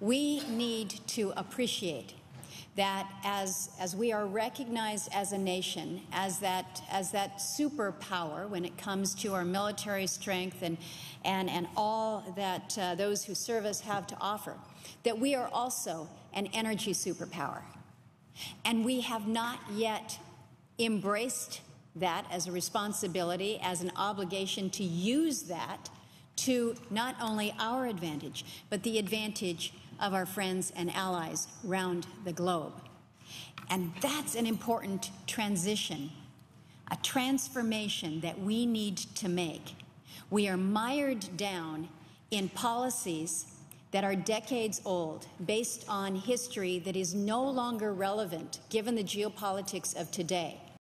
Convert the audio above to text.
We need to appreciate that as, as we are recognized as a nation, as that, as that superpower when it comes to our military strength and, and, and all that uh, those who serve us have to offer, that we are also an energy superpower. And we have not yet embraced that as a responsibility, as an obligation to use that to not only our advantage, but the advantage of our friends and allies round the globe. And that's an important transition, a transformation that we need to make. We are mired down in policies that are decades old, based on history that is no longer relevant given the geopolitics of today.